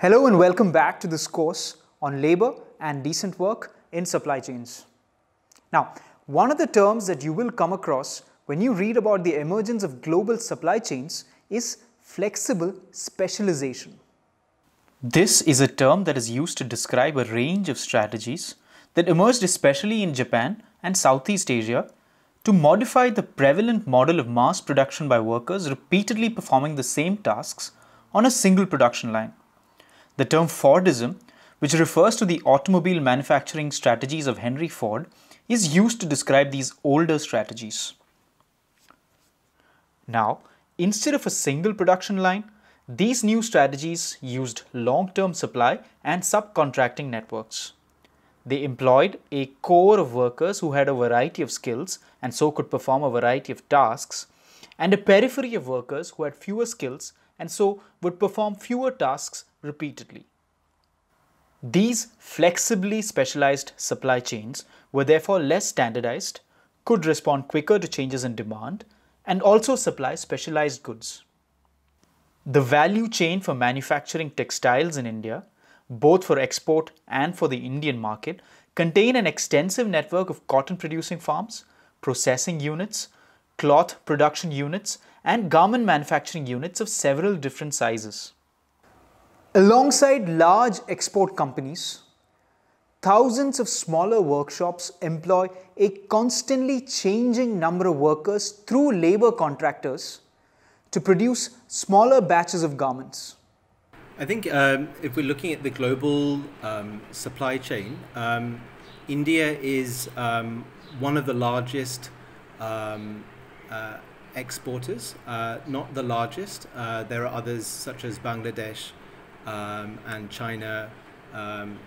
Hello and welcome back to this course on labor and decent work in supply chains. Now, one of the terms that you will come across when you read about the emergence of global supply chains is flexible specialization. This is a term that is used to describe a range of strategies that emerged especially in Japan and Southeast Asia to modify the prevalent model of mass production by workers repeatedly performing the same tasks on a single production line. The term Fordism, which refers to the automobile manufacturing strategies of Henry Ford, is used to describe these older strategies. Now, instead of a single production line, these new strategies used long-term supply and subcontracting networks. They employed a core of workers who had a variety of skills and so could perform a variety of tasks, and a periphery of workers who had fewer skills and so would perform fewer tasks repeatedly. These flexibly specialized supply chains were therefore less standardized, could respond quicker to changes in demand, and also supply specialized goods. The value chain for manufacturing textiles in India, both for export and for the Indian market, contain an extensive network of cotton producing farms, processing units, cloth production units, and garment manufacturing units of several different sizes. Alongside large export companies, thousands of smaller workshops employ a constantly changing number of workers through labor contractors to produce smaller batches of garments. I think um, if we're looking at the global um, supply chain, um, India is um, one of the largest um, uh, exporters, uh, not the largest. Uh, there are others such as Bangladesh um, and China, um,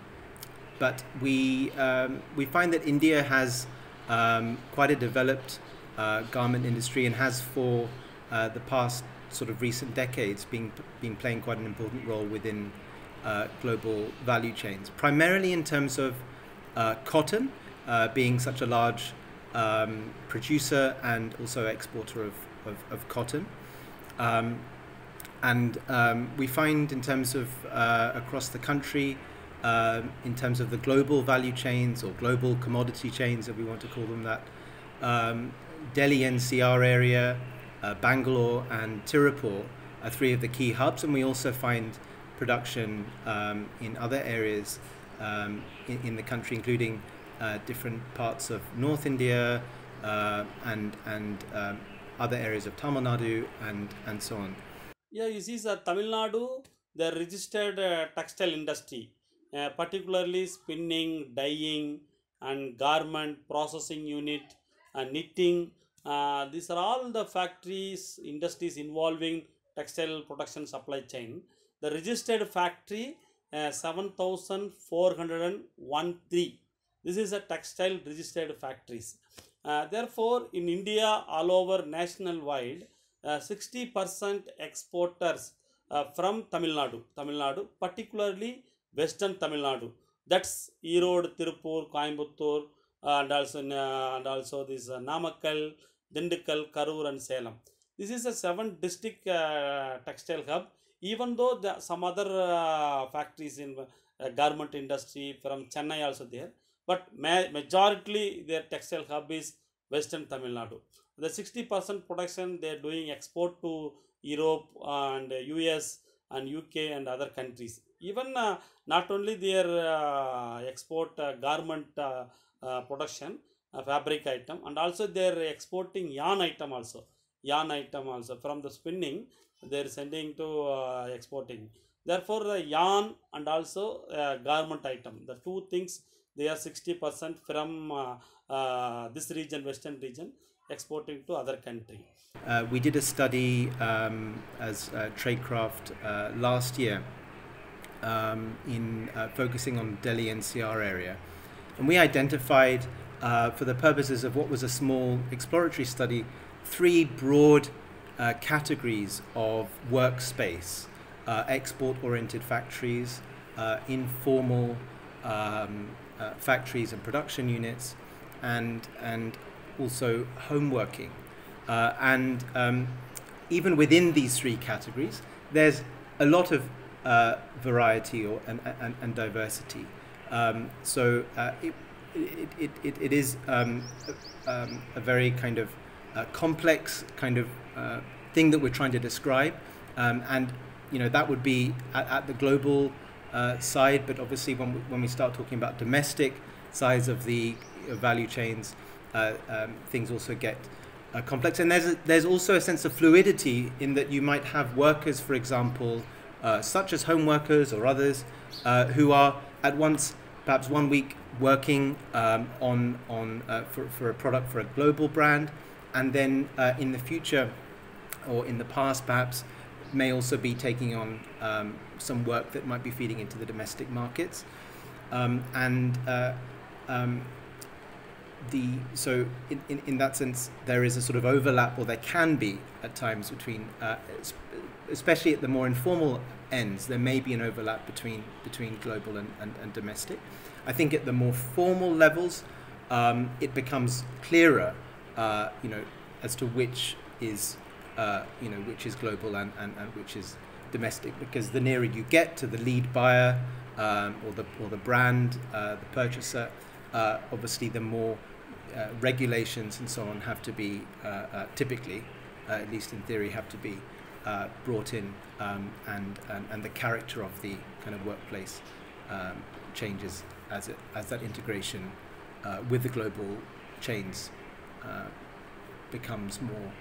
but we um, we find that India has um, quite a developed uh, garment industry and has for uh, the past sort of recent decades been been playing quite an important role within uh, global value chains, primarily in terms of cotton being such a large um, producer and also exporter of, of, of cotton. Um, and um, we find in terms of uh, across the country, uh, in terms of the global value chains or global commodity chains, if we want to call them that, um, Delhi NCR area, uh, Bangalore, and Tirupur are three of the key hubs, and we also find production um, in other areas um, in, in the country, including uh, different parts of North India uh, and and um, other areas of Tamil Nadu and and so on. Yeah, you see, sir, Tamil Nadu, the registered uh, textile industry, uh, particularly spinning, dyeing, and garment processing unit, and knitting. Uh, these are all the factories, industries involving textile production supply chain. The registered factory, uh, 7,413 this is a textile registered factories. Uh, therefore, in India, all over national wide, 60% exporters uh, from Tamil Nadu, Tamil Nadu, particularly Western Tamil Nadu. That's Erode, Tirupur, Coimbatore, uh, and also uh, and also this uh, Namakkal, Dindigul, Karur, and Salem. This is a seven district uh, textile hub. Even though the, some other uh, factories in uh, garment industry from Chennai also there, but ma- majority their textile hub is Western Tamil Nadu. The 60% production they are doing export to Europe and US and UK and other countries. Even uh, not only their uh, export uh, garment uh, uh, production, uh, fabric item, and also they are exporting yarn item also. Yarn item also from the spinning they are sending to exporting. Therefore, the yarn and also garment item, the two things they are 60% from this region, western region, exporting to other country. Uh, we did a study um, as uh, Traidcraft uh, last year um, in uh, focusing on Delhi NCR area, and we identified, for the purposes of what was a small exploratory study, three broad categories of workspace: export-oriented factories, informal um, uh, factories and production units, and and also home working. Uh, and um, even within these three categories, there's a lot of uh, variety or and, and, and diversity. Um, so uh, it, it, it, it is um, um, a very kind of uh, complex kind of uh, thing that we're trying to describe, um, and you know that would be at, at the global uh, side, but obviously when we, when we start talking about domestic sides of the value chains, uh, um, things also get uh, complex. And there's a, there's also a sense of fluidity in that you might have workers, for example, uh, such as home workers or others, uh, who are at once perhaps one week working um, on on uh, for, for a product for a global brand, and then in the future or in the past perhaps may also be taking on um, some work that might be feeding into the domestic markets, um, and uh, um, the so in, in, in that sense there is a sort of overlap or there can be at times between uh, especially at the more informal ends there may be an overlap between between global and, and, and domestic. I think at the more formal levels um, it becomes clearer uh, you know as to which is uh, you know which is global and, and, and which is domestic because the nearer you get to the lead buyer um, or the or the brand uh, the purchaser uh, obviously the more uh, regulations and so on have to be uh, uh, typically, at least in theory, have to be brought in, um, and, and and the character of the kind of workplace um, changes as it as that integration with the global chains becomes more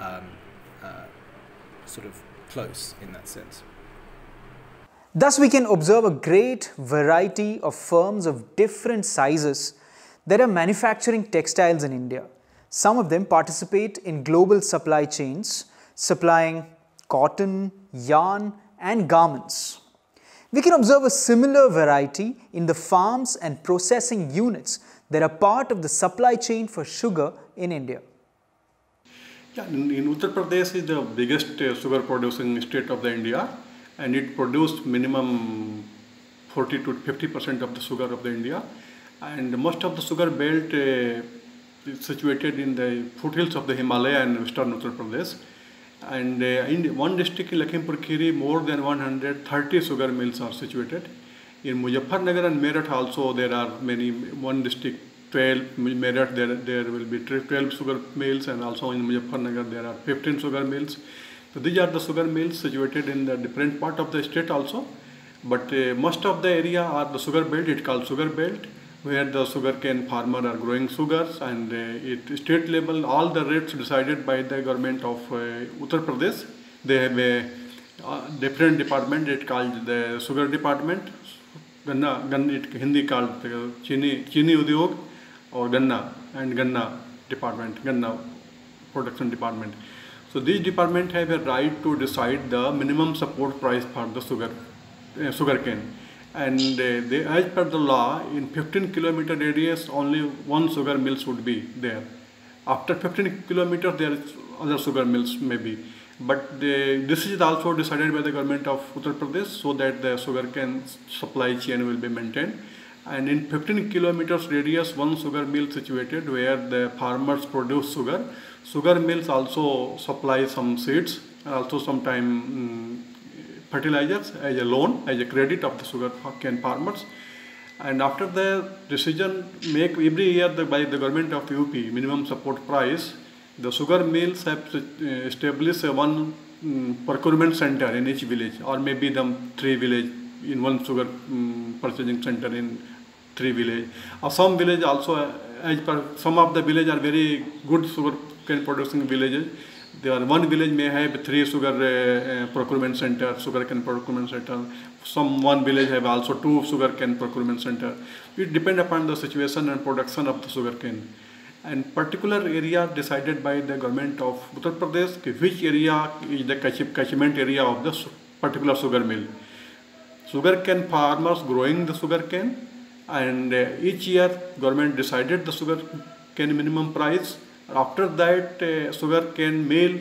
um, sort of close in that sense. Thus, we can observe a great variety of firms of different sizes that are manufacturing textiles in India. Some of them participate in global supply chains, supplying cotton, yarn, and garments. We can observe a similar variety in the farms and processing units that are part of the supply chain for sugar in India. Yeah, in, in Uttar Pradesh is the biggest uh, sugar producing state of the India and it produced minimum 40 to 50 percent of the sugar of the India and most of the sugar belt uh, is situated in the foothills of the Himalaya and western Uttar Pradesh. And uh, in one district in Lakhimpur Kheri more than 130 sugar mills are situated. In Muzaffarnagar and Meerut also there are many one district 12 Meerut there there will be 12 sugar mills. And also in Muzaffarnagar there are 15 sugar mills. So these are the sugar mills situated in the different part of the state also. But uh, most of the area are the sugar belt, it's called sugar belt, where the sugarcane farmer are growing sugars and uh, at state level all the rates decided by the government of uh, Uttar Pradesh. They have a uh, different department, it's called the sugar department. Ganna, ganna it Hindi called the Chini, Chini Udyog or Ganna and Ganna department, Ganna production department. So these department have a right to decide the minimum support price for the sugar, uh, sugar cane. And uh, they, as per the law, in 15 kilometer radius, only one sugar mill should be there. After 15 kilometers, there is other sugar mills maybe. But the, this is also decided by the government of Uttar Pradesh so that the sugar cane supply chain will be maintained and in 15 kilometers radius one sugar mill situated where the farmers produce sugar Sugar mills also supply some seeds, also sometimes um, fertilizers as a loan, as a credit of the sugar cane farmers. And after the decision make every year the, by the government of UP minimum support price, the sugar mills have established a one um, procurement center in each village, or maybe the three village in one sugar um, purchasing center in three village. Or some village also, as per some of the village are very good sugar cane producing villages. There are one village may have three sugar uh, procurement center, sugar cane procurement center. Some one village have also two sugar cane procurement center. It depend upon the situation and production of the sugar cane. And particular area decided by the government of Uttar Pradesh, which area is the catchment area of the particular sugar mill. Sugar cane farmers growing the sugar cane and uh, each year government decided the sugar cane minimum price after that, uh, sugar cane mill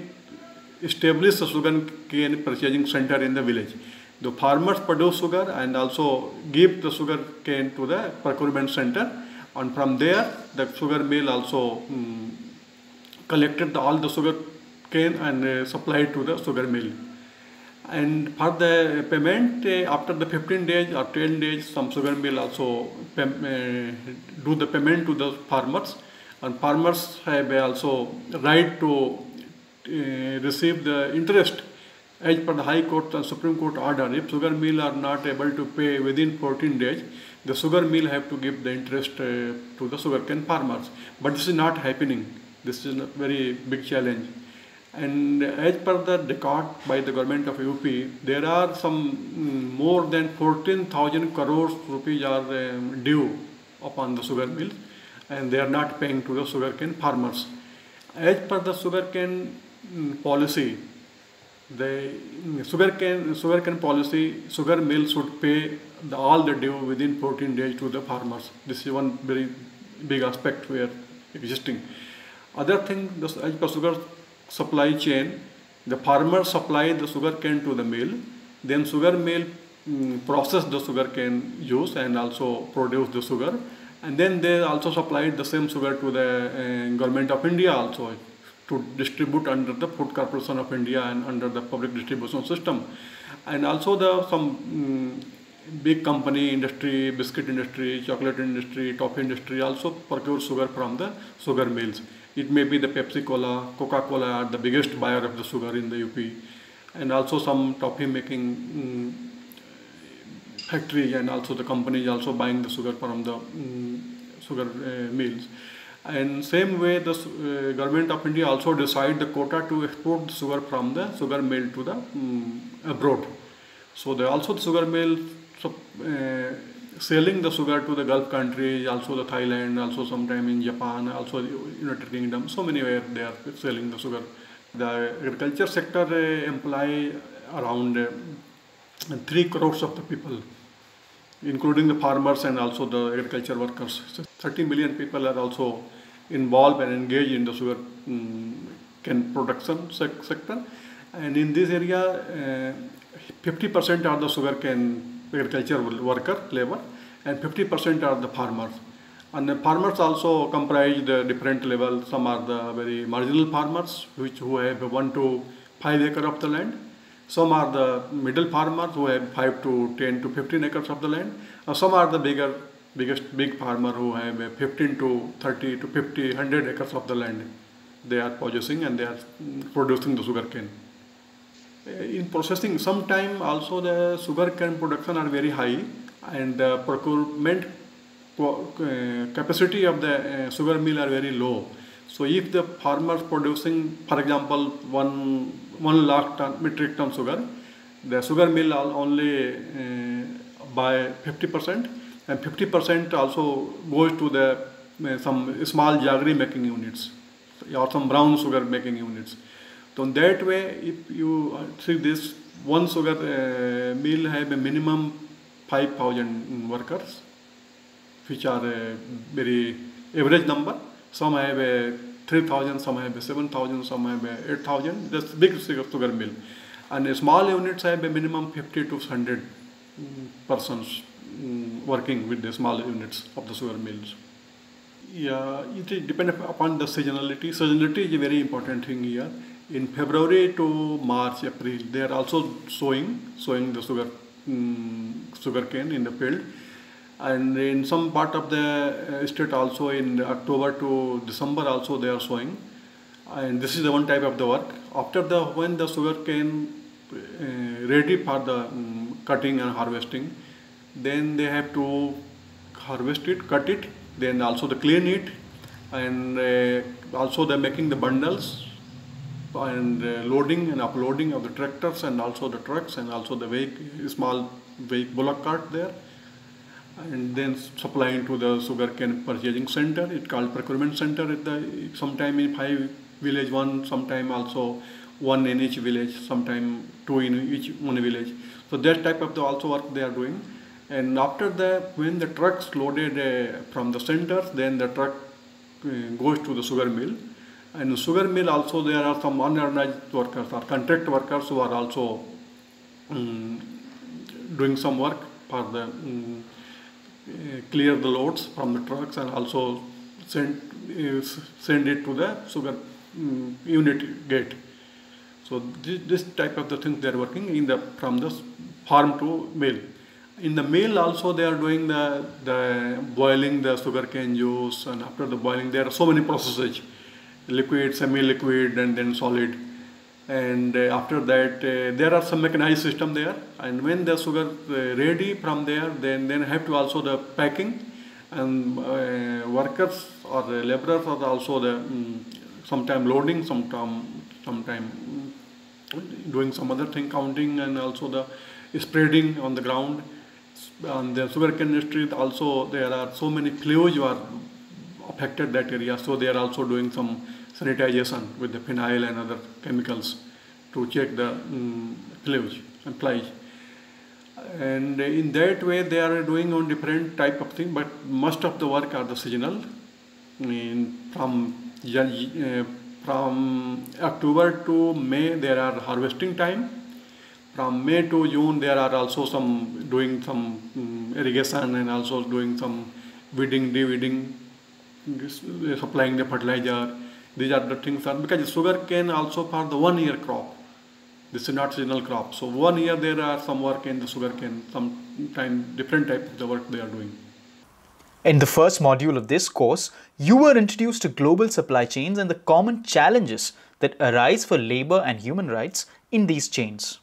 established a sugar cane purchasing center in the village. The farmers produce sugar and also give the sugar cane to the procurement center. And from there, the sugar mill also um, collected all the sugar cane and uh, supplied to the sugar mill. And for the payment, uh, after the 15 days or 10 days, some sugar mill also uh, do the payment to the farmers. And farmers have also right to uh, receive the interest as per the High Court and Supreme Court order. If sugar mill are not able to pay within 14 days, the sugar mill have to give the interest uh, to the sugarcane farmers. But this is not happening. This is a very big challenge. And as per the record by the government of UP, there are some mm, more than 14,000 crores rupees are um, due upon the sugar mills and they are not paying to the sugarcane farmers. As per the sugarcane mm, policy, the mm, sugarcane sugarcane policy, sugar mill should pay the, all the due within 14 days to the farmers. This is one very big aspect where existing. Other thing, as per sugar supply chain, the farmer supply the sugarcane to the mill, then sugar mill um, process the sugarcane juice and also produce the sugar, and then they also supplied the same sugar to the uh, government of India also to distribute under the Food Corporation of India and under the public distribution system. And also the some um, big company industry, biscuit industry, chocolate industry, toffee industry also procure sugar from the sugar mills. It may be the Pepsi Cola, Coca Cola are the biggest buyer of the sugar in the UP, and also some toffee making um, factory and also the company is also buying the sugar from the um, sugar uh, mills. And same way, the uh, government of India also decide the quota to export the sugar from the sugar mill to the um, abroad. So they also the sugar mill so, uh, selling the sugar to the Gulf countries, also the Thailand, also sometime in Japan, also United Kingdom, so many where they are selling the sugar. The agriculture sector uh, employ around uh, 3 crores of the people, including the farmers and also the agriculture workers. So 30 million people are also involved and engaged in the sugar um, cane production sector. And in this area, 50% uh, are the sugar cane agriculture worker labor and 50% are the farmers. And the farmers also comprise the different levels. Some are the very marginal farmers, which who have one to five acre of the land. Some are the middle farmers who have five to 10 to 15 acres of the land. And some are the bigger, biggest big farmer who have 15 to 30 to 50, 100 acres of the land. They are possessing and they are producing the sugar cane in processing sometime also the sugar cane production are very high and the procurement uh, capacity of the uh, sugar mill are very low so if the farmers producing for example one one lakh ton metric ton sugar the sugar mill only uh, by 50 percent and 50 percent also goes to the uh, some small jaggery making units or some brown sugar making units so in that way, if you see this, one sugar uh, mill have a minimum 5,000 workers, which are a very average number. Some have a 3,000, some have a 7,000, some have a 8,000. That's big sugar mill. And small units have a minimum 50 to 100 persons mm, working with the small units of the sugar mills. Yeah, it depends upon the seasonality. Seasonality is a very important thing here in February to March, April, they are also sowing, sowing the sugar, um, sugar cane in the field. And in some part of the uh, state also in October to December also they are sowing. And this is the one type of the work. After the, when the sugar cane uh, ready for the um, cutting and harvesting, then they have to harvest it, cut it, then also the clean it, and uh, also they're making the bundles and uh, loading and uploading of the tractors and also the trucks and also the vehicle, small vehicle bullock cart there and then supplying to the sugarcane purchasing center. It's called procurement center at the sometime in five village one, sometime also one in each village, sometime two in each one village. So that type of the also work they are doing. And after that, when the trucks loaded uh, from the centers, then the truck uh, goes to the sugar mill in sugar mill also there are some unorganized workers or contract workers who are also um, doing some work for the um, clear the loads from the trucks and also send uh, send it to the sugar um, unit gate. So this, this type of the things they are working in the from the farm to mill. In the mill also they are doing the, the boiling the sugarcane juice and after the boiling there are so many processes, liquid, semi-liquid and then solid. And uh, after that uh, there are some mechanized system there. And when the sugar uh, ready from there then then have to also the packing. And workers or the laborers are also the um, sometime loading, sometime sometime doing some other thing, counting and also the spreading on the ground. And the sugarcane industry also there are so many fluids are affected that area, so they are also doing some sanitization with the phenyl and other chemicals to check the um, and flies. And in that way they are doing on different type of thing, but most of the work are the seasonal. In, from uh, from October to May there are harvesting time. From May to June there are also some doing some um, irrigation and also doing some weeding, de-weeding, supplying the fertilizer. These are the things are because sugar cane also for the one year crop. This is not seasonal crop. So one year there are some work in the sugar cane, some time different type of the work they are doing. In the first module of this course, you were introduced to global supply chains and the common challenges that arise for labor and human rights in these chains.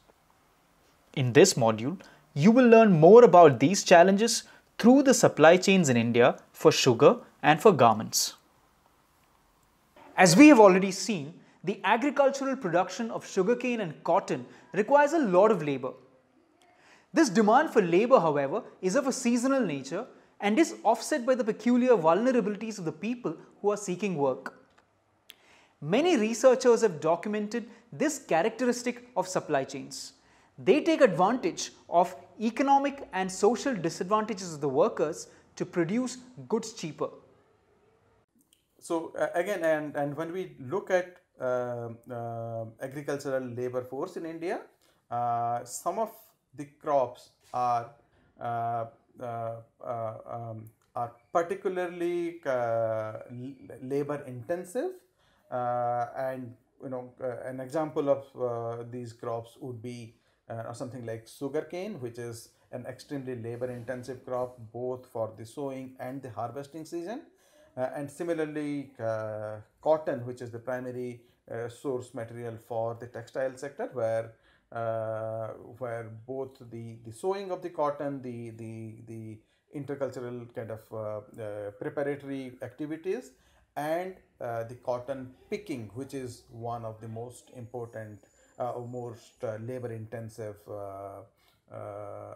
In this module, you will learn more about these challenges through the supply chains in India for sugar and for garments. As we have already seen, the agricultural production of sugarcane and cotton requires a lot of labor. This demand for labor, however, is of a seasonal nature and is offset by the peculiar vulnerabilities of the people who are seeking work. Many researchers have documented this characteristic of supply chains. They take advantage of economic and social disadvantages of the workers to produce goods cheaper. So uh, again, and, and when we look at uh, uh, agricultural labor force in India, uh, some of the crops are uh, uh, uh, um, are particularly uh, labor intensive and you know an example of these crops would be something like sugarcane which is an extremely labor intensive crop both for the sowing and the harvesting season. uh, and similarly uh, cotton which is the primary uh, source material for the textile sector where uh, where both the, the sowing of the cotton, the, the, the intercultural kind of uh, uh, preparatory activities and the cotton picking which is one of the most important or most labor intensive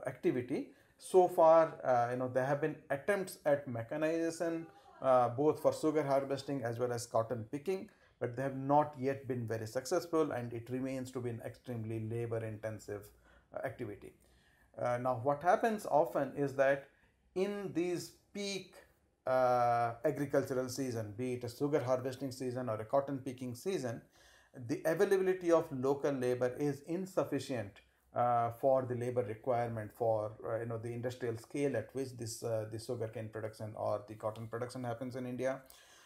activity. So far uh, you know there have been attempts at mechanization uh, both for sugar harvesting as well as cotton picking but they have not yet been very successful and it remains to be an extremely labor intensive uh, activity. Uh, now what happens often is that in these peak uh, agricultural season, be it a sugar harvesting season or a cotton picking season, the availability of local labor is insufficient uh, for the labor requirement for uh, you know the industrial scale at which this uh, the sugarcane production or the cotton production happens in India.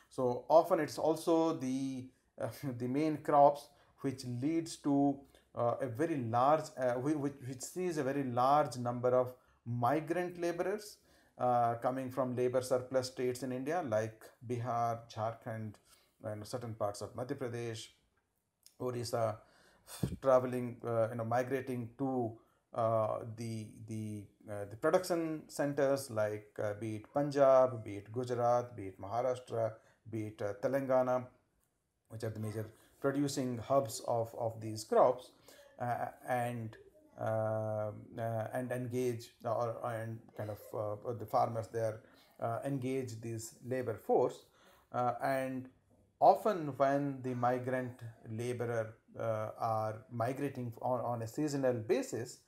So often it's also the uh, the main crops which leads to uh, a very large uh, which, which sees a very large number of migrant laborers uh, coming from labor surplus states in India like Bihar, Jharkhand, and certain parts of Madhya Pradesh, Orissa, traveling, uh, you know, migrating to uh, the the uh, the production centers like uh, be it Punjab, be it Gujarat, be it Maharashtra, be it uh, Telangana, which are the major producing hubs of, of these crops, uh, and um, uh, and engage or and kind of uh, the farmers there uh, engage this labor force, and often when the migrant laborer are migrating on, on a seasonal basis,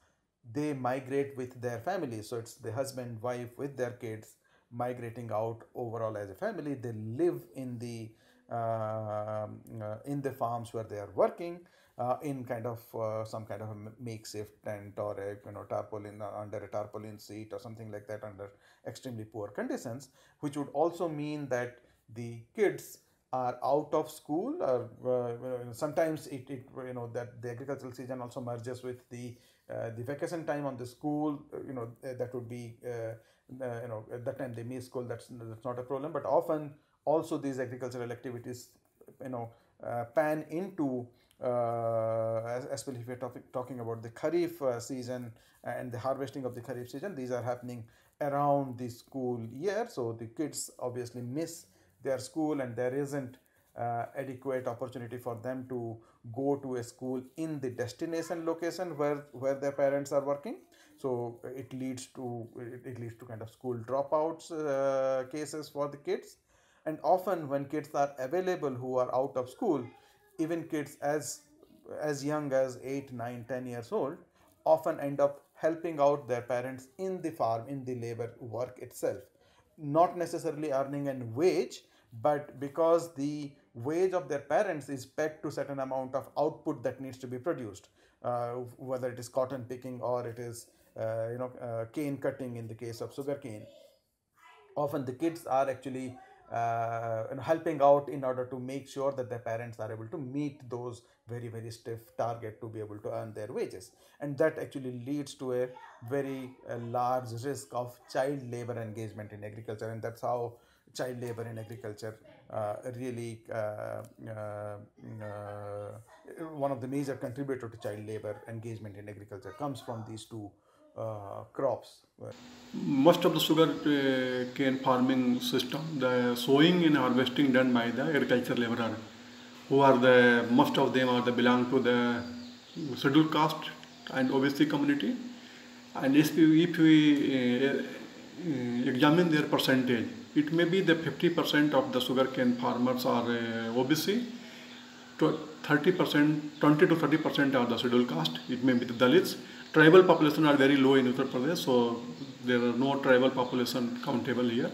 they migrate with their family. So it's the husband, wife with their kids migrating out overall as a family. They live in the uh, uh, in the farms where they are working uh, in kind of uh, some kind of a makeshift tent or a you know tarpaulin uh, under a tarpaulin seat or something like that under extremely poor conditions, which would also mean that the kids are out of school or uh, sometimes it, it you know that the agricultural season also merges with the uh, the vacation time on the school uh, you know that would be uh, uh, you know at that time they miss school that's that's not a problem. But often also these agricultural activities you know uh, pan into uh, especially if we're talking, about the kharif uh, season and the harvesting of the kharif season these are happening around the school year. So the kids obviously miss their school and there isn't uh, adequate opportunity for them to go to a school in the destination location where where their parents are working. So it leads to it, leads to kind of school dropouts uh, cases for the kids. And often when kids are available who are out of school even kids as as young as 8 9 10 years old often end up helping out their parents in the farm in the labor work itself. Not necessarily earning a wage but because the wage of their parents is pegged to certain amount of output that needs to be produced uh, whether it is cotton picking or it is uh, you know uh, cane cutting in the case of sugar cane. Often the kids are actually uh, helping out in order to make sure that their parents are able to meet those very very stiff target to be able to earn their wages. And that actually leads to a very uh, large risk of child labor engagement in agriculture. And that's how child labor in agriculture uh, really uh, uh, one of the major contributor to child labor engagement in agriculture comes from these two uh, crops. Most of the sugar cane farming system, the sowing and harvesting done by the agriculture laborer, who are the most of them are the belong to the scheduled caste and OBC community. And if we, if we uh, examine their percentage, it may be the 50% of the sugar cane farmers are uh, OBC, 30%, 20 to 30% are the scheduled caste, it may be the Dalits, tribal population are very low in Uttar Pradesh, so there are no tribal population countable here.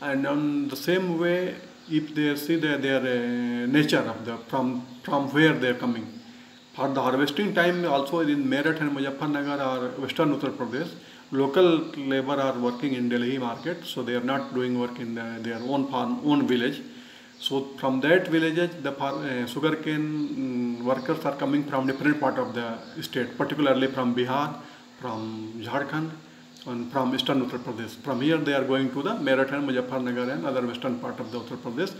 And on the same way, if they see the, their uh, nature of the from from where they are coming, for the harvesting time also in Meerut and Muzaffarnagar or Western Uttar Pradesh, local labor are working in Delhi market, so they are not doing work in the, their own farm, own village. So from that villages, the uh, sugarcane um, workers are coming from different part of the state, particularly from Bihar, from Jharkhand, and from eastern Uttar Pradesh. From here they are going to the Meerut and Muzaffarnagar and other western part of the Uttar Pradesh.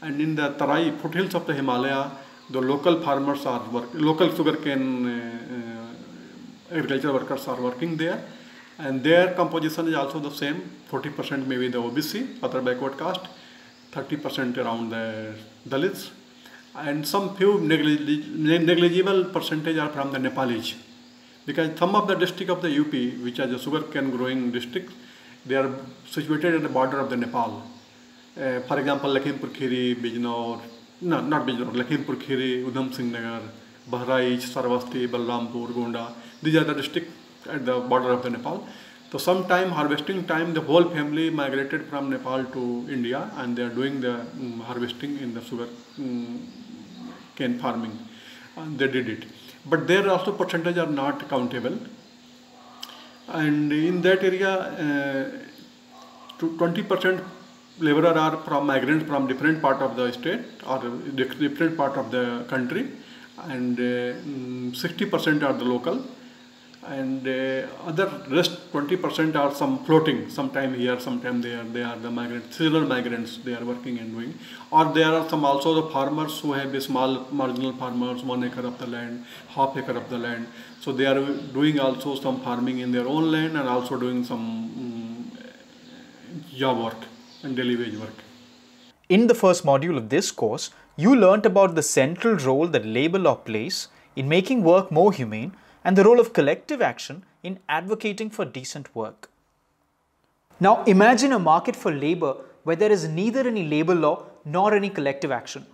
And in the Tarai foothills of the Himalaya, the local farmers are work, local sugarcane uh, uh, agriculture workers are working there. And their composition is also the same, 40% maybe the OBC, other backward caste, 30% around the Dalits, and some few negligible percentage are from the Nepalis. Because some of the district of the UP, which are the sugarcane growing district they are situated at the border of the Nepal. Uh, for example, Lakhimpur Kheri, Bijnor, no, not Bijnor, Lakhimpur Kheri, Udham Singh Nagar, Bahraich, Sarvasti, Balrampur, Gonda. These are the districts at the border of the Nepal. So sometime harvesting time, the whole family migrated from Nepal to India and they are doing the um, harvesting in the sugar um, cane farming. And they did it. But there also percentage are not countable. And in that area, uh, 20% laborer are from migrants from different part of the state or different part of the country and 60% uh, are the local and uh, other rest 20% are some floating. Sometime here sometime there. They are the migrants seasonal migrants they are working and doing. Or there are some also the farmers who have a small marginal farmers one acre of the land half acre of the land. So they are doing also some farming in their own land and also doing some um, job work and daily wage work. In the first module of this course you learnt about the central role that labor law plays in making work more humane and the role of collective action in advocating for decent work. Now imagine a market for labor where there is neither any labor law nor any collective action.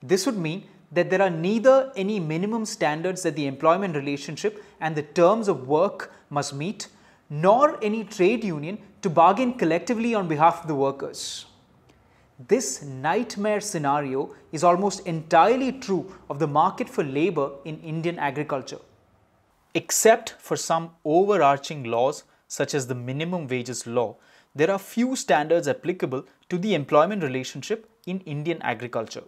This would mean that there are neither any minimum standards that the employment relationship and the terms of work must meet, nor any trade union to bargain collectively on behalf of the workers. This nightmare scenario is almost entirely true of the market for labor in Indian agriculture except for some overarching laws such as the minimum wages law, there are few standards applicable to the employment relationship in Indian agriculture.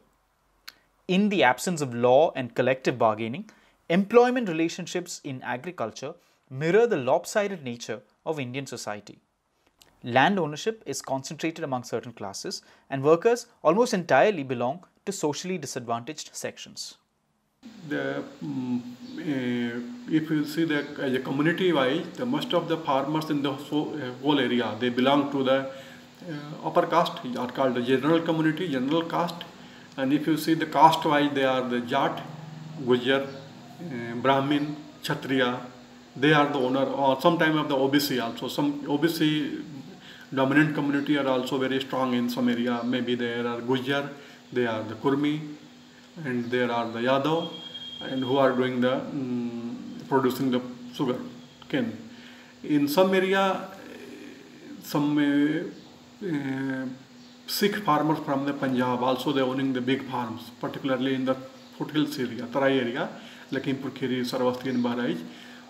In the absence of law and collective bargaining, employment relationships in agriculture mirror the lopsided nature of Indian society. Land ownership is concentrated among certain classes, and workers almost entirely belong to socially disadvantaged sections. The, uh, if you see the as a community wise, the most of the farmers in the whole, uh, area they belong to the uh, upper caste are called the general community, general caste. And if you see the caste wise, they are the Jat, Gujar, Brahmin, Kshatriya. They are the owner, or sometime of the OBC also. Some OBC dominant community are also very strong in some area. Maybe there are Gujar, they are the Kurmi, and there are the Yadav, and who are doing the um, producing the sugar cane. In some area, some uh, uh, Sikh farmers from the Punjab also they owning the big farms, particularly in the foothills area, Tarai area, Lakhimpur Kheri, Shravasti and Bahraich.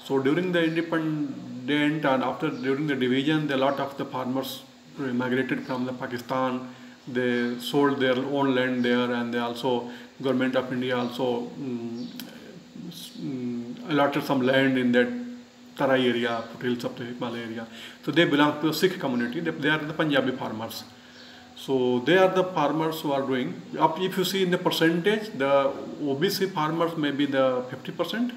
So during the independent and after during the division, a lot of the farmers migrated from the Pakistan. They sold their own land there, and they also government of India also um, allotted some land in that Tarai area, foothills of the Himalaya area. So they belong to the Sikh community. They, they are the Punjabi farmers. So they are the farmers who are doing. If you see in the percentage, the OBC farmers may be the 50 percent,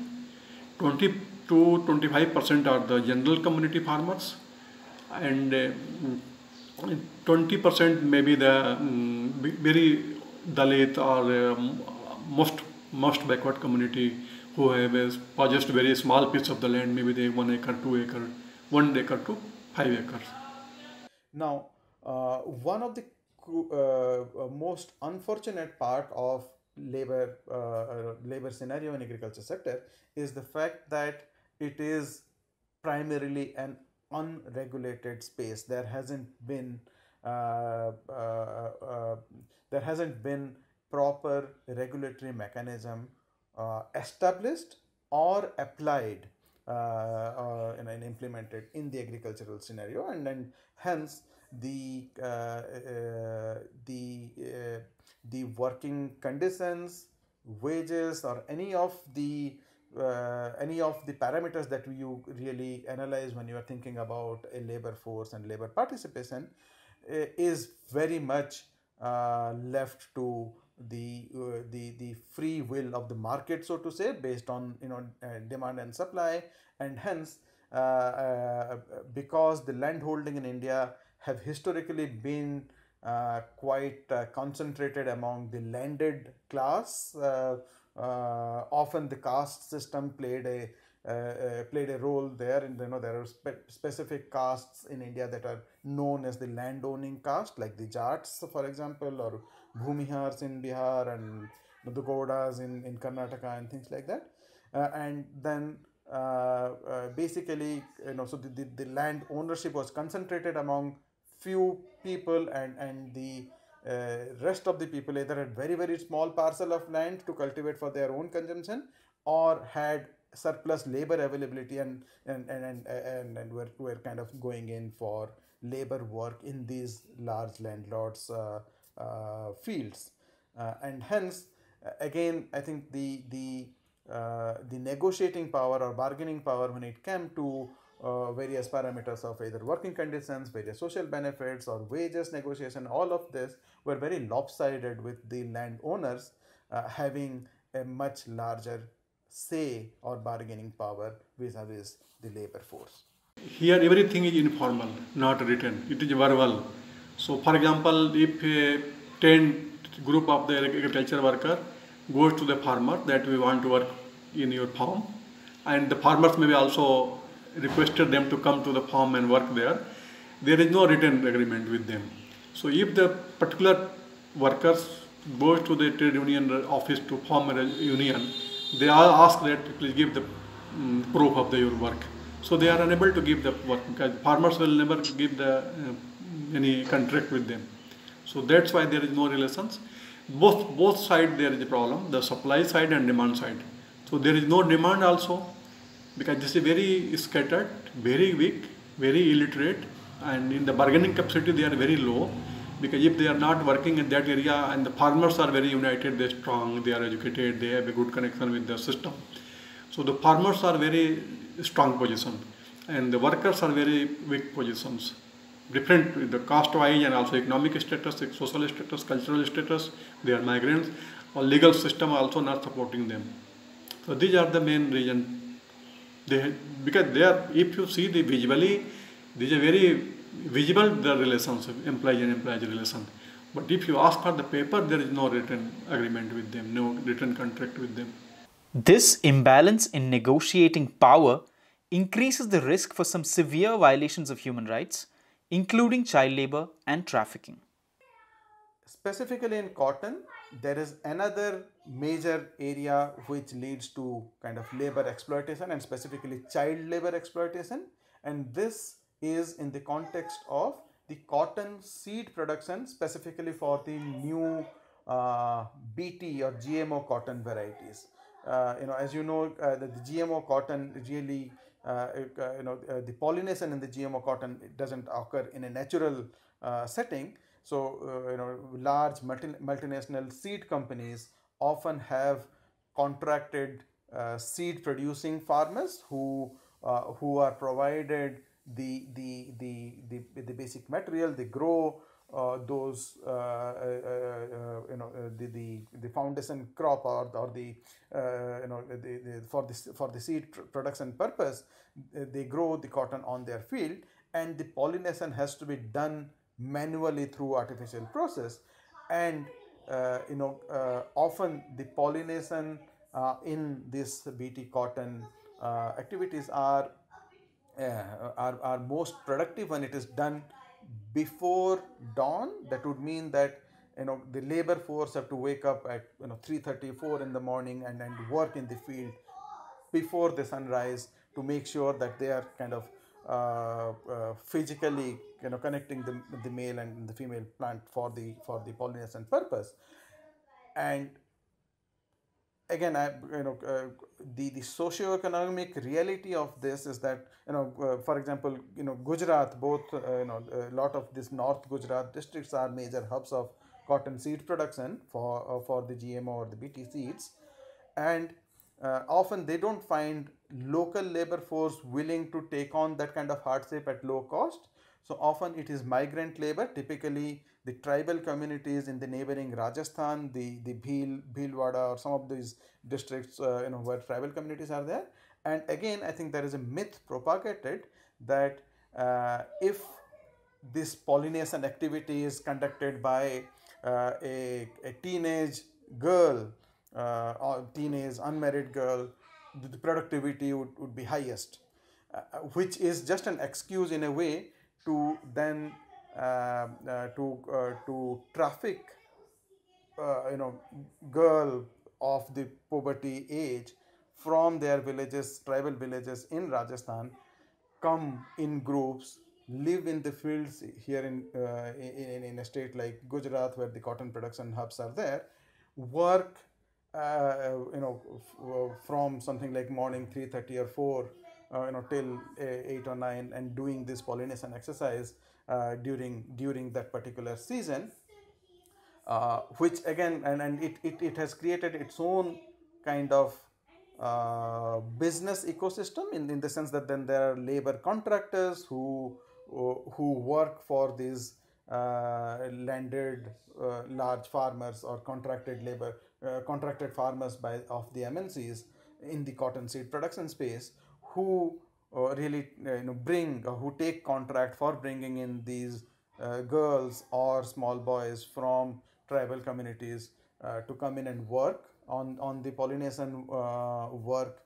20 to 25 percent are the general community farmers, and uh, 20 percent may be the um, very Dalit or um, most most backward community who have a, just very small piece of the land, maybe they one acre, two acre, one acre to five acres. Now, uh, one of the uh, uh, most unfortunate part of labor uh, uh, labor scenario in agriculture sector is the fact that it is primarily an unregulated space. There hasn't been uh, there hasn't been proper regulatory mechanism established or applied uh, uh, and implemented in the agricultural scenario. And then hence the uh, the the working conditions wages or any of the uh, any of the parameters that you really analyze when you are thinking about a labor force and labor participation uh, is very much uh, left to the uh, the the free will of the market so to say based on you know uh, demand and supply. And hence uh, uh because the land holding in india have historically been uh, quite uh, concentrated among the landed class often the caste system played a uh, uh, played a role there and you know there are spe specific castes in India that are known as the land owning caste like the Jats for example or Bhumihars in Bihar and the Gowdas in, in Karnataka and things like that. Uh, and then uh, uh, basically you know so the, the, the, land ownership was concentrated among few people and and the uh, rest of the people either had very very small parcel of land to cultivate for their own consumption or had surplus labor availability and and and and, and, and we're, we're kind of going in for labor work in these large landlords uh, uh, fields. Uh, and hence uh, again i think the the uh, the negotiating power or bargaining power when it came to uh, various parameters of either working conditions, various social benefits, or wages negotiation, all of this were very lopsided with the landowners having a much larger say or bargaining power vis-a-vis the labor force. Here everything is informal, not written. It is verbal. So for example, if a 10 group of the agriculture worker goes to the farmer that we want to work in your farm and the farmers maybe also requested them to come to the farm and work there, there is no written agreement with them. So if the particular workers goes to the trade union office to form a union, they are asked that please give the um, proof of the, your work. So they are unable to give the work because farmers will never give the uh, any contract with them. So that's why there is no relations. Both both side there is a problem, the supply side and demand side. So there is no demand also because this is very scattered, very weak, very illiterate, and in the bargaining capacity they are very low because if they are not working in that area and the farmers are very united, they're strong, they are educated, they have a good connection with the system. So the farmers are very strong position and the workers are very weak positions. Different the caste wise and also economic status, social status, cultural status, they are migrants, or legal system also not supporting them. So these are the main reason. They because they are if you see the visually, these are very visible the relationship, employee and employee relation. But if you ask for the paper, there is no written agreement with them, no written contract with them. This imbalance in negotiating power increases the risk for some severe violations of human rights, including child labor and trafficking. Specifically in cotton, there is another major area which leads to kind of labor exploitation and specifically child labor exploitation and this is in the context of the cotton seed production specifically for the new uh, BT or GMO cotton varieties. Uh, you know, as you know, uh, the, the, GMO cotton really, uh, uh, you know, uh, the pollination in the GMO cotton doesn't occur in a natural setting. So, you know, large multi multinational seed companies often have contracted seed producing farmers who who are provided the the the the, the basic material they grow uh, those uh, uh, uh you know uh, the, the the foundation crop or, or the uh, you know the, the, for this for the seed production purpose they grow the cotton on their field and the pollination has to be done manually through artificial process. And you know often the pollination in this bt cotton activities are uh, are, are most productive when it is done before dawn. That would mean that you know the labor force have to wake up at you know 3:34 in the morning and and work in the field before the sunrise to make sure that they are kind of uh, uh, physically you know connecting the, the male and the female plant for the for the pollination purpose. And again I, you know uh, the the socio-economic reality of this is that you know uh, for example you know gujarat both uh, you know a lot of these north gujarat districts are major hubs of cotton seed production for uh, for the gmo or the bt seeds. And uh, often they don't find local labor force willing to take on that kind of hardship at low cost so often it is migrant labor typically the tribal communities in the neighboring Rajasthan, the, the Bhil, Bhilwara or some of these districts, uh, you know, where tribal communities are there. And again, I think there is a myth propagated that uh, if this pollination activity is conducted by uh, a, a teenage girl uh, or teenage unmarried girl, the productivity would, would be highest, uh, which is just an excuse in a way to then uh, uh, to uh, to traffic you know girl of the poverty age from their villages tribal villages in rajasthan come in groups live in the fields here in, uh, in, in a state like Gujarat where the cotton production hubs are there, work uh, you know from something like morning 3:30 or 4 uh, you know till 8 or 9 and doing this pollination exercise uh, during during that particular season uh, which again and, and it, it, it has created its own kind of uh, business ecosystem in, in the sense that then there are labor contractors who who work for these uh, landed uh, large farmers or contracted labor uh, contracted farmers by of the MNCs in the cotton seed production space who uh, really uh, you know bring uh, who take contract for bringing in these uh, girls or small boys from tribal communities uh, to come in and work on on the pollination uh, work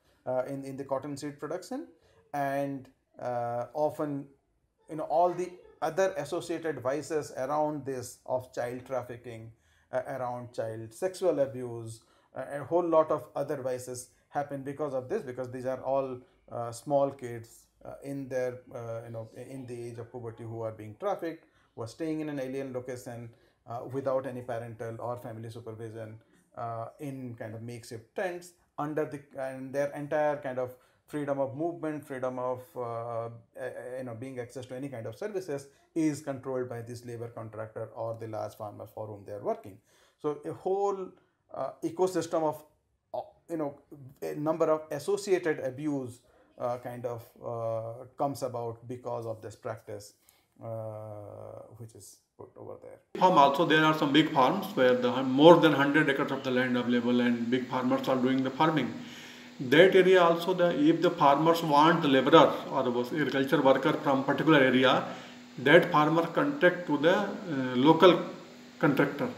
in in the cotton seed production. And often you know all the other associated vices around this of child trafficking around child sexual abuse a whole lot of other vices happen because of this because these are all uh, small kids uh, in their uh, you know in the age of puberty who are being trafficked who are staying in an alien location without any parental or family supervision in kind of makeshift tents under the and their entire kind of freedom of movement, freedom of uh, you know being access to any kind of services is controlled by this labor contractor or the large farmers for whom they are working. So a whole uh, ecosystem of uh, you know a number of associated abuse uh, kind of uh, comes about because of this practice, uh, which is put over there. Farm also there are some big farms where the more than 100 acres of the land available and big farmers are doing the farming. That area also the if the farmers want the laborer or agriculture worker from particular area that farmer contract to the uh, local contractor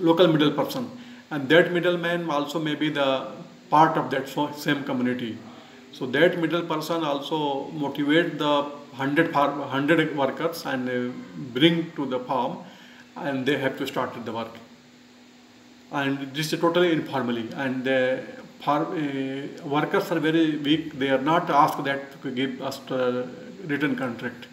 local middle person. And that middleman also may be the part of that same community so that middle person also motivate the 100 farm, 100 workers and uh, bring to the farm and they have to start the work and this is totally informally and the for, uh, workers are very weak. They are not asked that to give us written contract.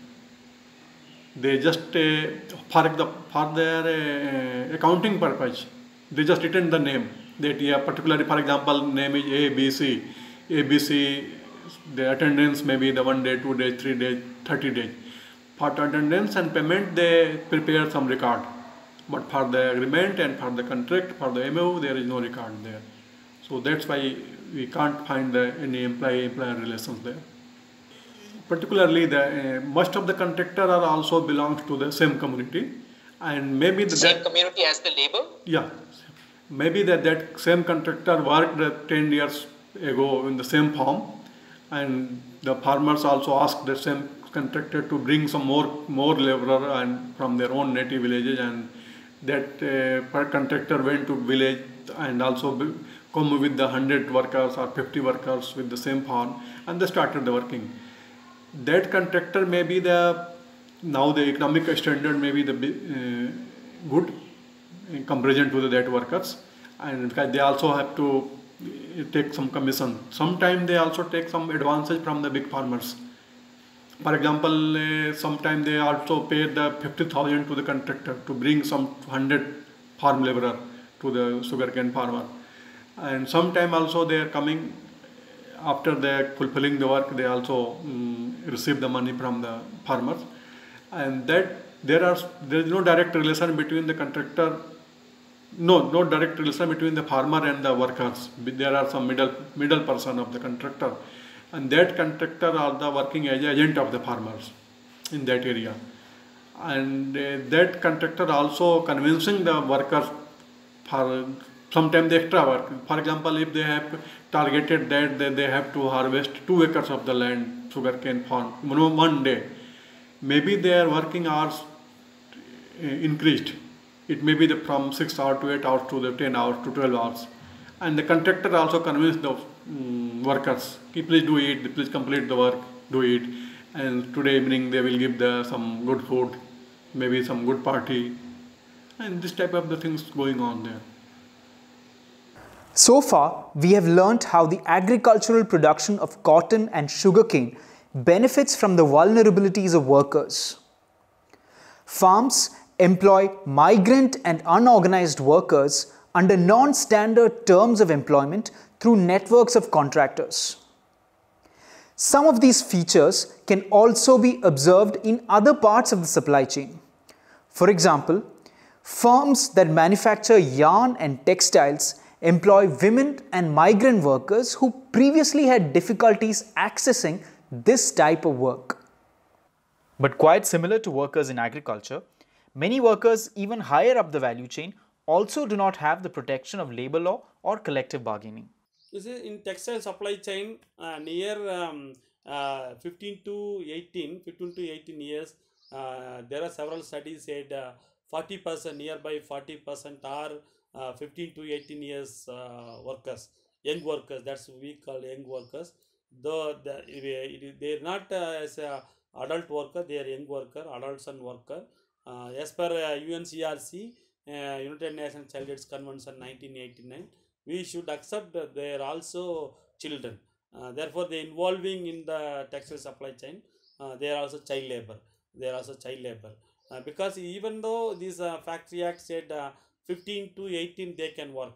They just uh, for the for their uh, accounting purpose, they just written the name that yeah, particularly for example, name is A B C. A B C. The attendance may be the one day, two days, three days, thirty days. For attendance and payment, they prepare some record. But for the agreement and for the contract, for the MO, there is no record there. So that's why we can't find the, any employee-employer relations there. Particularly, the uh, most of the contractor are also belongs to the same community, and maybe the same community as the labor. Yeah, maybe that that same contractor worked uh, ten years ago in the same farm, and the farmers also asked the same contractor to bring some more more laborer and from their own native villages, and that uh, contractor went to village and also come with the 100 workers or 50 workers with the same farm and they started the working. That contractor may be the, now the economic standard may be the uh, good in comparison to the that workers. And they also have to take some commission. Sometimes they also take some advantage from the big farmers. For example, uh, sometimes they also pay the 50,000 to the contractor to bring some 100 farm laborer to the sugarcane farmer and sometime also they are coming after they are fulfilling the work they also um, receive the money from the farmers and that there are there is no direct relation between the contractor no no direct relation between the farmer and the workers there are some middle middle person of the contractor and that contractor are the working as agent of the farmers in that area and uh, that contractor also convincing the workers for sometimes the extra work. For example, if they have targeted that, then they have to harvest two acres of the land, sugarcane farm, one day. Maybe their working hours uh, increased. It may be the, from 6 hours to 8 hours to the 10 hours to 12 hours. And the contractor also convinced the um, workers, please do it, please complete the work, do it. And today evening they will give the, some good food, maybe some good party. And this type of the things going on there. So far, we have learnt how the agricultural production of cotton and sugarcane benefits from the vulnerabilities of workers. Farms employ migrant and unorganized workers under non-standard terms of employment through networks of contractors. Some of these features can also be observed in other parts of the supply chain. For example, firms that manufacture yarn and textiles employ women and migrant workers who previously had difficulties accessing this type of work. But quite similar to workers in agriculture, many workers even higher up the value chain also do not have the protection of labor law or collective bargaining. This is in textile supply chain uh, near um, uh, 15 to 18, 15 to 18 years, uh, there are several studies said 40% uh, nearby 40% are uh, 15 to 18 years uh, workers young workers that's what we call young workers though the, they're not uh, as adult worker they are young worker adults and worker uh, as per uh, uncrc uh, united nations child rights convention 1989 we should accept that they are also children uh, therefore they involving in the textile supply chain uh, they are also child labor they are also child labor uh, because even though this uh, factory act said uh, 15 to 18 they can work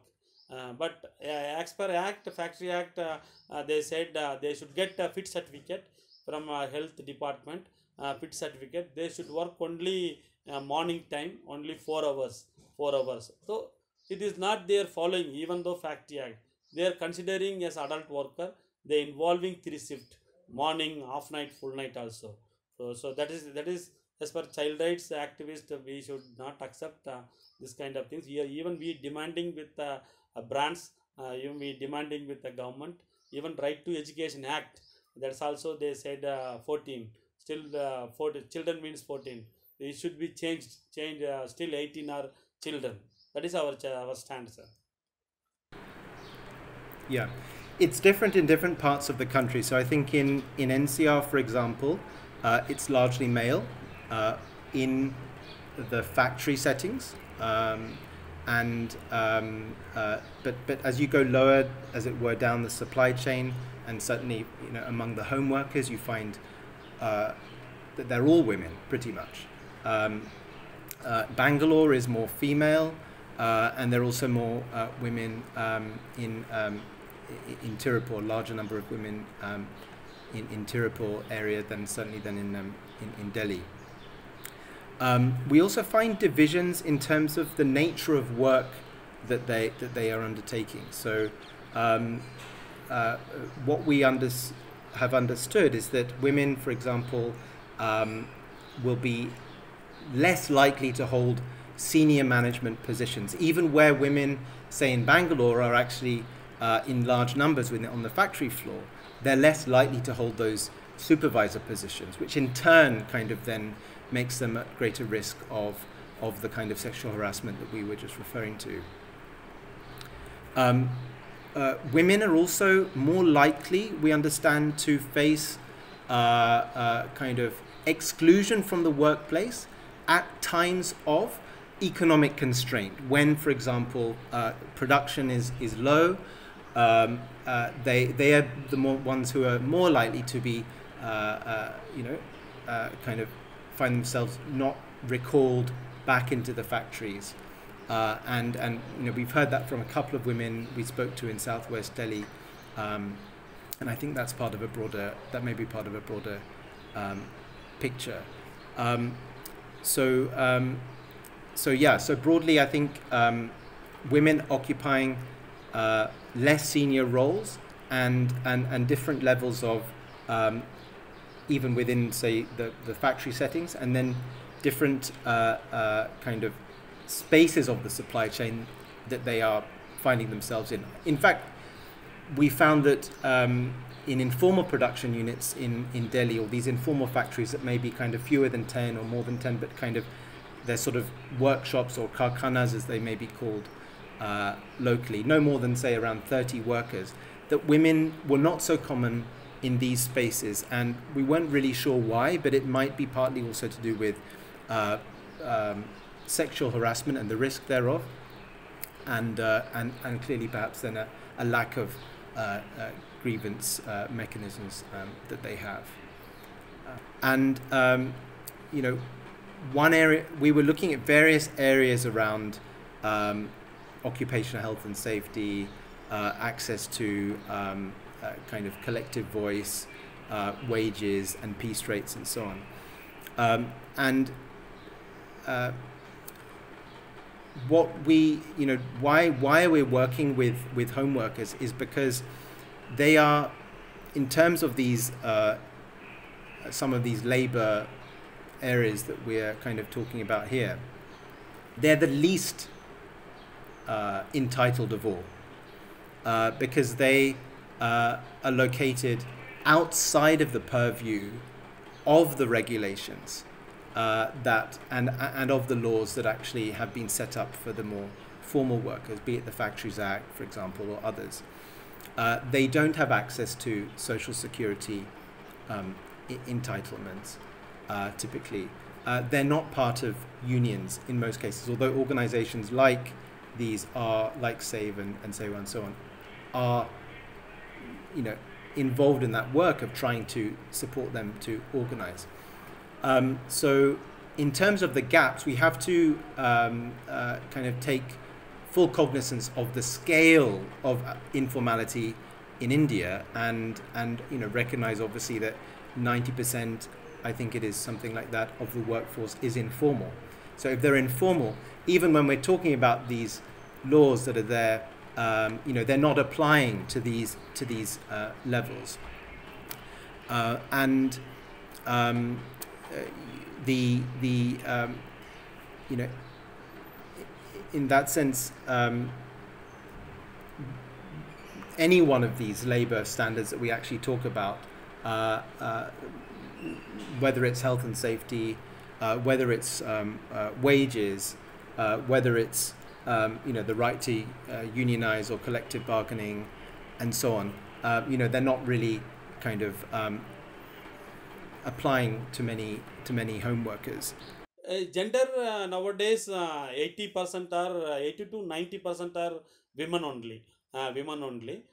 Uh, but uh, as per Act, Factory Act, uh, uh, they said uh, they should get a fit certificate from uh, health department. Uh, fit certificate. They should work only uh, morning time, only four hours, four hours. So it is not their following, even though Factory Act. They are considering as adult worker. They involving three shift, morning, half night, full night also. So, so that is that is as per child rights activist, we should not accept uh, this kind of things. Here, even we demanding with uh, uh, brands, uh, even we demanding with the government, even Right to Education Act. That's also they said uh, 14. Still, uh, 14, children means 14. It should be changed. Change. Uh, still 18 are children. That is our ch- our stand, sir. Yeah, it's different in different parts of the country. So I think in, in NCR, for example, uh, it's largely male uh, in the factory settings. Um, and um, uh, but but as you go lower, as it were, down the supply chain, and certainly you know among the home workers, you find uh, that they're all women pretty much. Um, uh, Bangalore is more female, uh, and there are also more uh, women um, in um, in Tirupur, larger number of women um, in in Tirupur area than certainly than in um, in, in Delhi. Um, we also find divisions in terms of the nature of work that they that they are undertaking. So, uh, what we under, have understood is that women, for example, um, will be less likely to hold senior management positions, even where women, say in Bangalore, are actually uh, in large numbers on the factory floor. They're less likely to hold those supervisor positions, which in turn kind of then makes them at greater risk of, of the kind of sexual harassment that we were just referring to. Um, uh, women are also more likely, we understand, to face uh, uh, kind of exclusion from the workplace at times of economic constraint. When, for example, uh, production is, is low, um, uh, they, they are the more ones who are more likely to be, uh, you know, kind of find themselves not recalled back into the factories. Uh, and and you know we've heard that from a couple of women we spoke to in Southwest Delhi, um, and I think that's part of a broader that may be part of a broader um, picture. Um, so um, so yeah, so broadly I think um, women occupying uh, less senior roles and and and different levels of um, even within say the the factory settings and then different uh, uh, kind of spaces of the supply chain that they are finding themselves in. In fact, we found that um, in informal production units in, in Delhi, or these informal factories that may be kind of fewer than 10 or more than 10, but kind of they're sort of workshops or karkhanas as they may be called uh, locally, no more than say around 30 workers, that women were not so common in these spaces. And we weren't really sure why, but it might be partly also to do with uh, um, sexual harassment and the risk thereof, and uh, and and clearly perhaps then a, a lack of uh, uh, grievance uh, mechanisms um, that they have. Uh, and um, you know, one area we were looking at various areas around um, occupational health and safety, uh, access to um, kind of collective voice, wages, and piece rates, and so on. Um, and uh, what we, you know, why why we're we working with with home workers is because they are, in terms of these, uh, some of these labor areas that we're kind of talking about here, they're the least uh, entitled of all uh, because they uh, are located outside of the purview of the regulations uh, that and and of the laws that actually have been set up for the more formal workers, be it the Factories Act, for example, or others. Uh, they don't have access to social security um, entitlements uh, typically. Uh, they're not part of unions in most cases, although organizations like these are, like SAVE and, and SEWA and so on, are, you know, involved in that work of trying to support them to organize. Um, so, in terms of the gaps, we have to um, uh, kind of take full cognizance of the scale of uh, informality in India and and you know recognize obviously that 90% I think it is something like that of the workforce is informal. So if they're informal, even when we're talking about these laws that are there, um, you know they're not applying to these to these uh, levels. Uh, and um, the the um, you know in that sense um, any one of these labor standards that we actually talk about uh, uh, whether it's health and safety uh, whether it's um, uh, wages uh, whether it's um, you know the right to unionize or collective bargaining and so on you know they're not really kind of um, applying to many to many home workers. Uh, gender uh, nowadays uh, 80% are 80 to 90% are women only women only.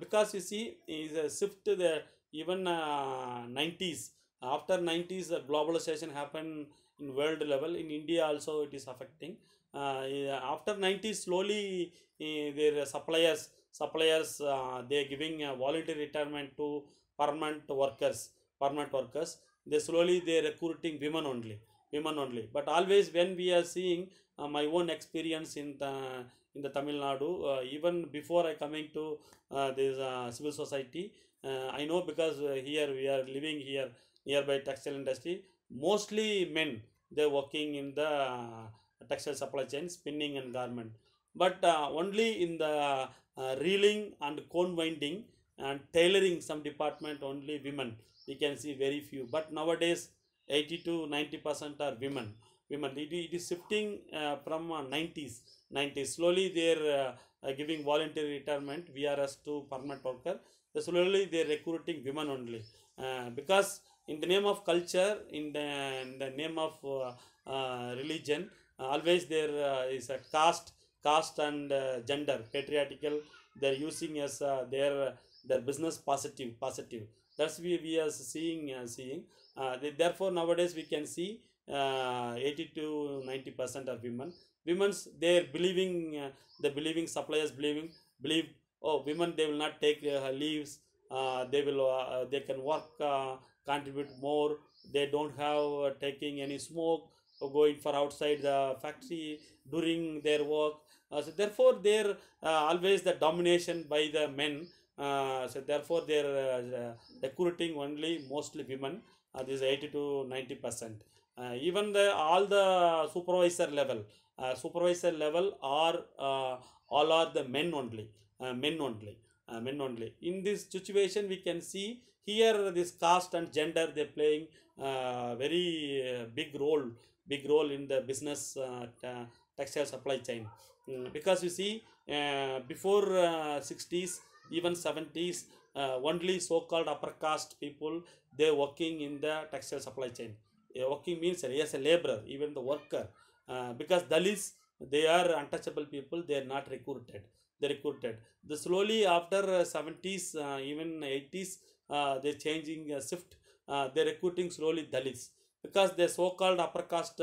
Because you see is a shift the even 90s after 90s globalization happened in world level. In india also it is affecting. Uh, after 90s slowly uh, their suppliers suppliers uh, they are giving voluntary retirement to permanent workers permanent workers they slowly they recruiting women only women only. But always when we are seeing uh, my own experience in the in the Tamil Nadu uh, even before I coming to uh, this uh, civil society uh, I know because uh, here we are living here nearby textile industry mostly men they working in the textile supply chain spinning and garment. But only in the reeling and cone winding and tailoring some department only women we can see very few. But nowadays 80 to 90 percent are women. Women. It, it is shifting uh, from uh, 90s 90s slowly they're uh, giving voluntary retirement vrs to permanent worker. So slowly they're recruiting women only. Uh, because in the name of culture in the, in the name of uh, uh, religion always there is a caste caste and gender. Patriarchal they're using as their their business positive positive that's we, we are seeing seeing uh, therefore, nowadays we can see uh, 80 to 90 percent of women. Women's they're believing uh, the believing suppliers believing believe oh women they will not take uh, leaves. Uh, they will uh, they can work contribute more. They don't have taking any smoke or going for outside the factory during their work. so therefore, they're always the domination by the men. So therefore, they're recruiting only mostly women. Uh, this is 80 to 90 percent. Uh, even the all the supervisor level uh, supervisor level are uh, all are the men only uh, men only uh, men only. In this situation we can see here this caste and gender they are playing very big role big role in the business textile supply chain. Mm, because you see before 60s even 70s uh, only so-called upper caste people they working in the textile supply chain. Uh, working means as a laborer even the worker. Uh, because dalits they are untouchable people they are not recruited. They recruited. The slowly after 70s uh, even 80s uh, they changing shift. Uh, they recruiting slowly dalits. Because the so-called upper caste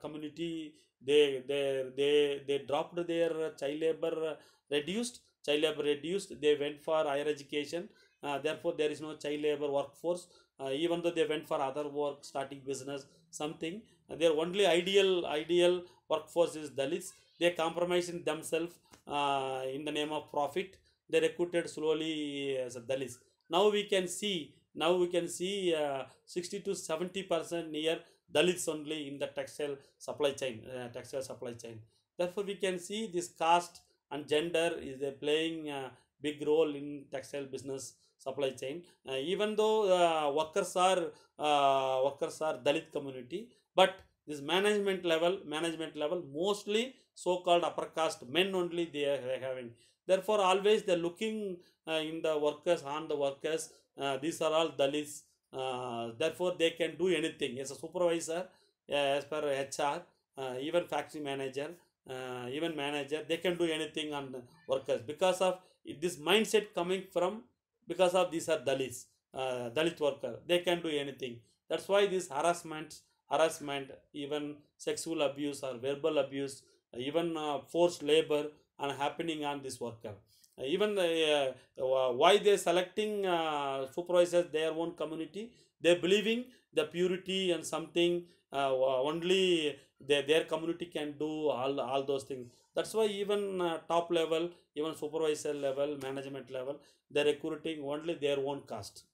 community they they they they dropped their child labor reduced child labor reduced they went for higher education. Uh, therefore there is no child labor workforce. Uh, even though they went for other work starting business something uh, their only ideal ideal workforce is dalits. They compromise in themselves uh, in the name of profit. They recruited slowly as a dalits. Now we can see now we can see uh, 60 to 70 percent near dalits only in the textile supply chain uh, textile supply chain. Therefore we can see this caste and gender is playing a big role in textile business supply chain. Uh, even though uh, workers are uh, workers are dalit community but this management level management level mostly so called upper caste men only they are having. Therefore always they're looking uh, in the workers on the workers uh, these are all dalits. Uh, therefore they can do anything. As a supervisor as per hr even factory manager uh, even manager they can do anything on workers because of this mindset coming from because of these are dalits uh, dalit worker they can do anything that's why this harassment harassment even sexual abuse or verbal abuse even uh, forced labor are happening on this worker. Uh, even uh, uh, why they selecting uh, supervisors their own community, they believing the purity and something uh, only their, their community can do all, all those things. That's why even uh, top level, even supervisor level, management level, they're recruiting only their own caste.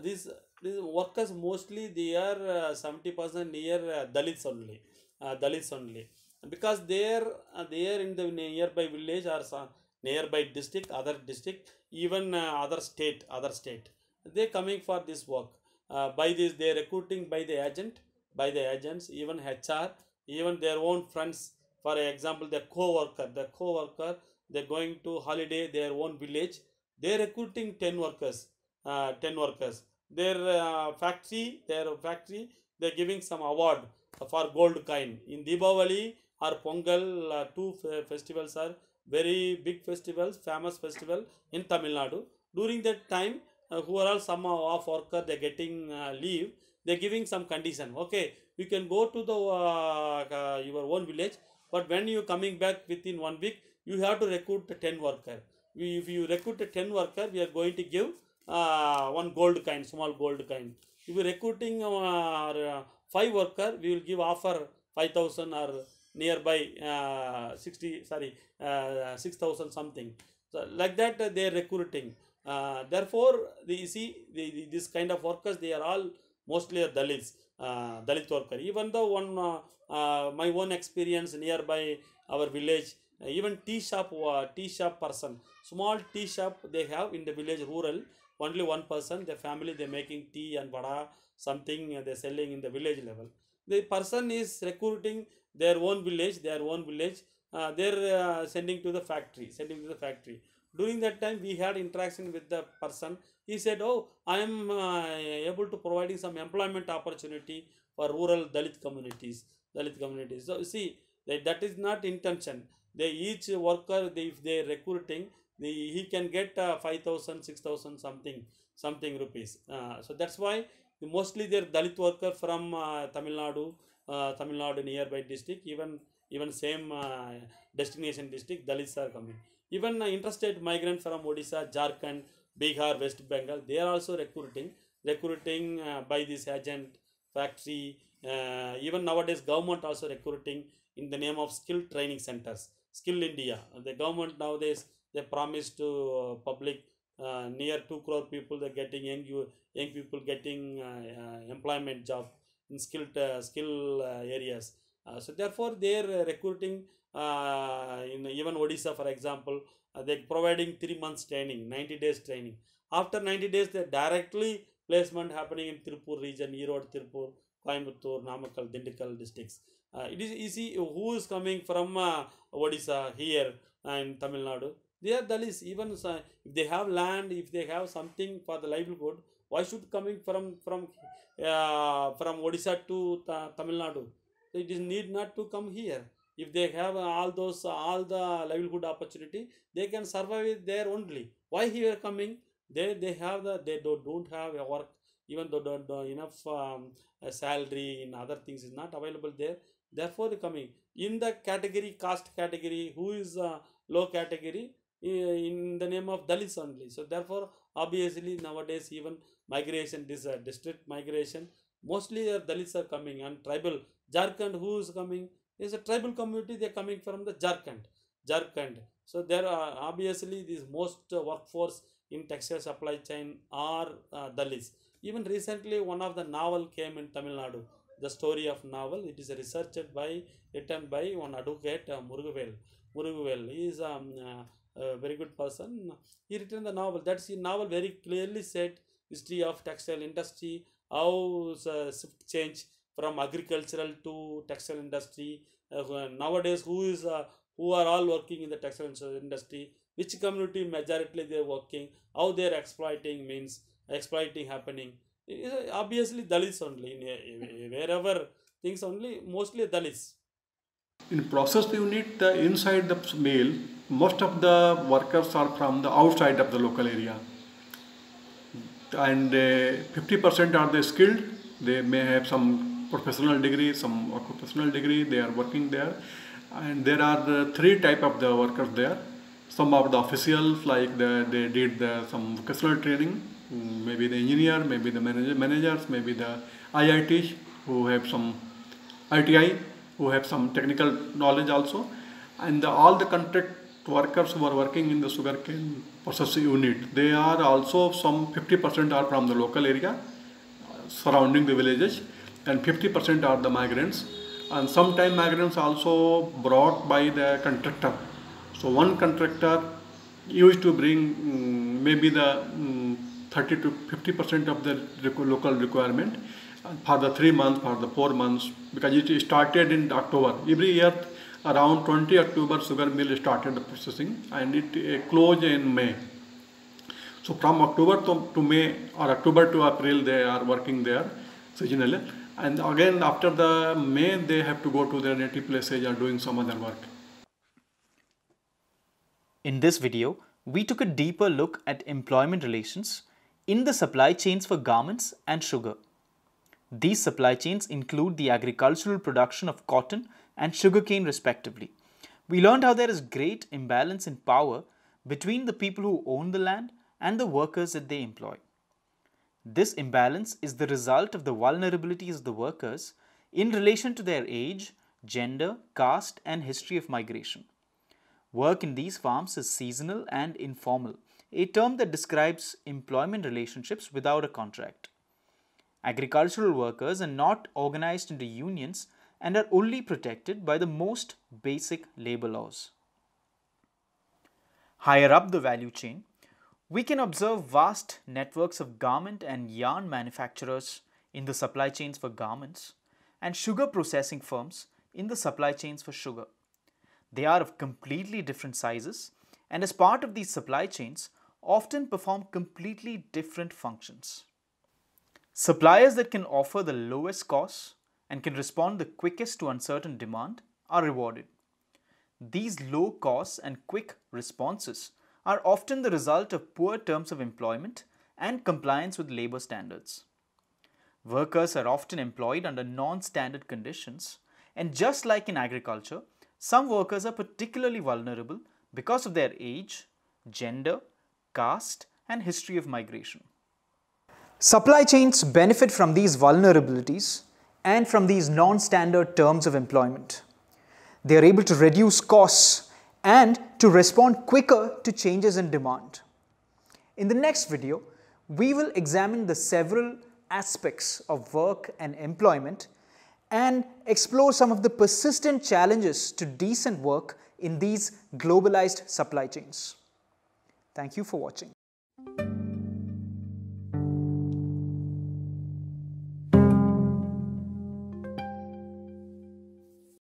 These these workers mostly they are seventy percent near uh, Dalits only, uh, Dalits only, because they are uh, they are in the nearby village or some nearby district, other district, even uh, other state, other state. They coming for this work. Uh, by this they recruiting by the agent, by the agents, even HR, even their own friends. For example, the co-worker, the co-worker, they're going to holiday their own village. They're recruiting ten workers, uh, ten workers. Their uh, factory their factory they're giving some award for gold coin. In Deepavali or Pongal uh, two festivals are very big festivals famous festival in Tamil Nadu. During that time uh, who are all some of worker they're getting uh, leave. They're giving some condition. Okay you can go to the uh, uh, your own village but when you coming back within one week you have to recruit 10 worker We- if you recruit 10 worker we are going to give uh, one gold coin, small gold coin. If we recruiting uh, five worker, we will give offer five thousand or nearby uh, sixty sorry uh, six thousand something. So like that uh, they are recruiting. Uh, therefore, the you see the, the, this kind of workers they are all mostly are Dalits, uh, Dalit worker. Even though one uh, uh, my own experience nearby our village, uh, even tea shop uh, tea shop person, small tea shop they have in the village rural only one person the family they making tea and vada something uh, they selling in the village level the person is recruiting their own village their own village uh, they're uh, sending to the factory sending to the factory during that time we had interaction with the person he said oh i am uh, able to providing some employment opportunity for rural dalit communities dalit communities. So see that, that is not intention. They each worker they, if they recruiting the, he can get uh, 5000 6000 something something rupees. Uh, so that's why mostly they're dalit worker from uh, tamil nadu uh, tamil nadu nearby district even even same uh, destination district dalits are coming. Even uh, interstate migrant from odisha jharkhand bihar west bengal they are also recruiting recruiting uh, by this agent factory uh, even nowadays government also recruiting in the name of skill training centers skill india. The government nowadays they promise to uh, public uh, near 2 crore people they're getting young young people getting uh, uh, employment job in skilled uh, skill areas. So therefore they're uh, recruiting in even odisha for example uh, they're providing 3 months training 90 days training. After 90 days they directly placement happening in tirupur region erode tirupur coimbatore namakkal dindigul districts. Uh, it is easy who is coming from uh, odisha here uh, in tamil nadu? They are dalits even uh, if they have land if they have something for the livelihood why should coming from from uh, from odisha to Ta- tamil nadu? It is need not to come here if they have all those all the livelihood opportunity they can survive there only. Why here coming? They they have the they don't, don't have a work. Even though don't, don't enough um, salary in other things is not available there therefore coming. In the category caste category who is uh, low category in the name of dalits only. So therefore obviously nowadays even migration this uh, district migration mostly dalits are coming and tribal. Jharkhand who is coming is a tribal community they're coming from the jharkhand jharkhand. So there are obviously this most workforce in textile supply chain are uh, dalits. Even recently one of the novel came in tamil nadu. The story of novel it is researched by written by one advocate uh, murugavel murugavel he is um, uh, a very good person. He written the novel. That's the novel very clearly said history of textile industry how uh, shift change from agricultural to textile industry uh, nowadays who is uh, who are all working in the textile industry which community majority they're working how they're exploiting means exploiting happening. Uh, obviously dalits only in, uh, wherever things only mostly dalits. In process unit, the inside the mill, most of the workers are from the outside of the local area. And uh, 50% are the skilled, they may have some professional degree, some occupational degree, they are working there. and there are the three type of the workers there. Some of the officials like the, they did the, some vocational training, mm, maybe the engineer, maybe the manager, managers, maybe the IITs who have some ITI, who have some technical knowledge also, and the, all the contract workers who are working in the sugarcane processing unit, they are also some 50% are from the local area surrounding the villages and 50% are the migrants and sometimes migrants also brought by the contractor. So one contractor used to bring um, maybe the um, 30 to 50% of the local requirement for the three months, for the four months, because it started in October. Every year around 20 October sugar mill started the processing and it uh, closed in May. So from October to, to May or October to April they are working there seasonally and again after the May they have to go to their native places or doing some other work. In this video, we took a deeper look at employment relations in the supply chains for garments and sugar. These supply chains include the agricultural production of cotton and sugarcane respectively. We learned how there is great imbalance in power between the people who own the land and the workers that they employ. This imbalance is the result of the vulnerabilities of the workers in relation to their age, gender, caste, and history of migration. Work in these farms is seasonal and informal, a term that describes employment relationships without a contract. Agricultural workers are not organized into unions and are only protected by the most basic labor laws. Higher up the value chain, we can observe vast networks of garment and yarn manufacturers in the supply chains for garments and sugar processing firms in the supply chains for sugar. They are of completely different sizes and as part of these supply chains often perform completely different functions. Suppliers that can offer the lowest costs and can respond the quickest to uncertain demand are rewarded. These low costs and quick responses are often the result of poor terms of employment and compliance with labor standards. Workers are often employed under non standard conditions, and just like in agriculture, some workers are particularly vulnerable because of their age, gender, caste, and history of migration. Supply chains benefit from these vulnerabilities and from these non standard terms of employment. They are able to reduce costs and to respond quicker to changes in demand. In the next video, we will examine the several aspects of work and employment and explore some of the persistent challenges to decent work in these globalized supply chains. Thank you for watching.